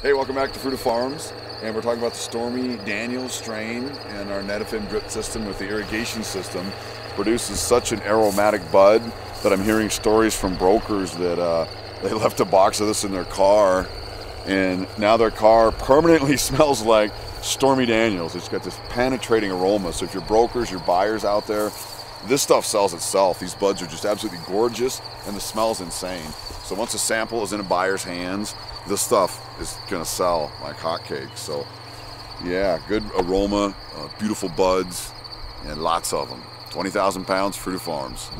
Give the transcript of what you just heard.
Hey, welcome back to Fruita Farms. And we're talking about the Stormy Daniels strain and our Netafim drip system with the irrigation system produces such an aromatic bud that I'm hearing stories from brokers that uh, they left a box of this in their car and now their car permanently smells like Stormy Daniels. It's got this penetrating aroma. So if you're brokers, your buyers out there, this stuff sells itself. These buds are just absolutely gorgeous and the smell's insane. So once a sample is in a buyer's hands, this stuff is gonna sell like hotcakes. So yeah, good aroma, uh, beautiful buds, and lots of them. 20,000 pounds, Fruita Farms.